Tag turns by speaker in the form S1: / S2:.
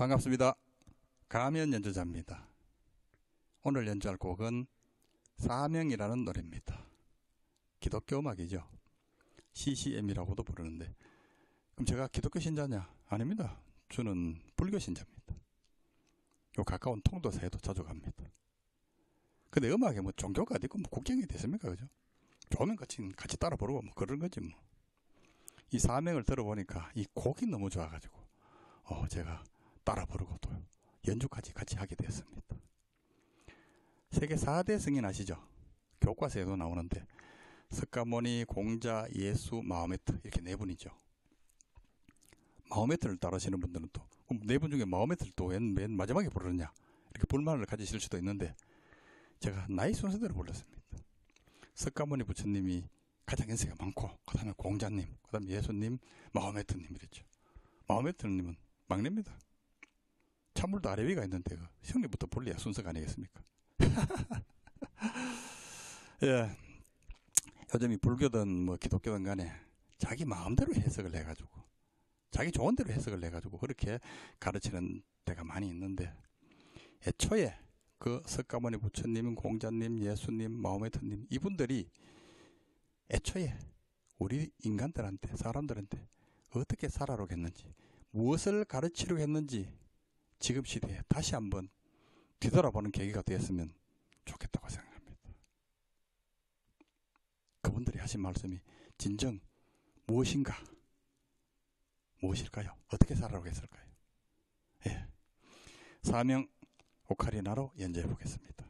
S1: 반갑습니다. 가면 연주자입니다. 오늘 연주할 곡은 사명이라는 노래입니다. 기독교 음악이죠. CCM이라고도 부르는데 그럼 제가 기독교 신자냐? 아닙니다. 저는 불교 신자입니다. 요 가까운 통도사에도 자주 갑니다. 근데 음악에 뭐 종교가 어디 있고 뭐 국경이 됐습니까? 그죠? 좋으면 같이, 같이 따라 부르고 뭐 그런 거지 뭐. 이 사명을 들어보니까 이 곡이 너무 좋아가지고 어, 제가 따라 부르고 또 연주까지 같이 하게 됐습니다. 세계 4대 승인 아시죠? 교과서에도 나오는데 석가모니, 공자, 예수, 마호메트 이렇게 네 분이죠. 마호메트를 따르시는 분들은 또 네 분 중에 마호메트를 또맨 마지막에 부르느냐 이렇게 불만을 가지실 수도 있는데 제가 나이 순서대로 불렀습니다. 석가모니 부처님이 가장 연세가 많고 그 다음에 공자님, 그 다음에 예수님, 마호메트님 이랬죠. 마호메트님은 막내입니다. 찬물도 아래 위가 있는데 그 형님부터 불려야 순서가 아니겠습니까? 예. 요즘 이 불교든 뭐 기독교든 간에 자기 마음대로 해석을 해가지고 자기 좋은 대로 해석을 해가지고 그렇게 가르치는 데가 많이 있는데 애초에 그 석가모니 부처님, 공자님, 예수님, 마호메트님 이분들이 애초에 우리 인간들한테 사람들한테 어떻게 살아오게 했는지 무엇을 가르치려고 했는지 지금 시대에 다시 한번 뒤돌아보는 계기가 되었으면 좋겠다고 생각합니다. 그분들이 하신 말씀이 진정 무엇인가? 무엇일까요? 어떻게 살아오게 했을까요? 예. 사명 오카리나로 연주해 보겠습니다.